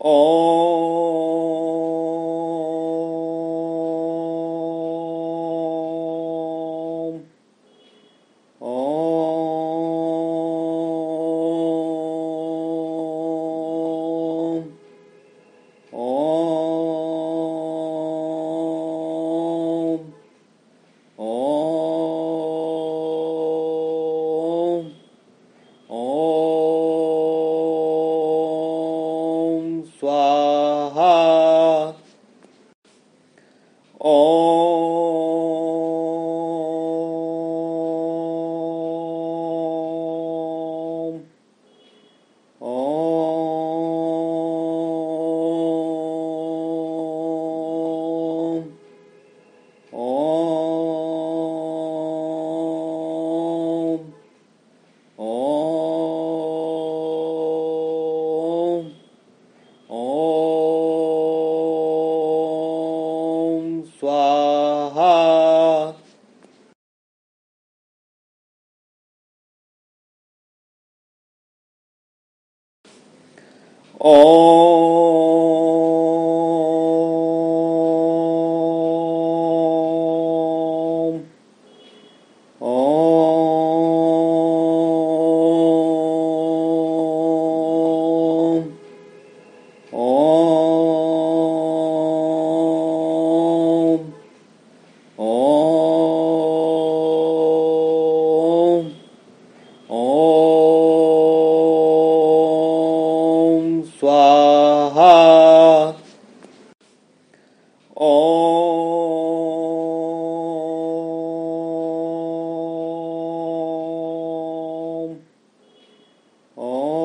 Oh. Om. Om. Om. Om. Om. Om. Om. Om. Om. Oh.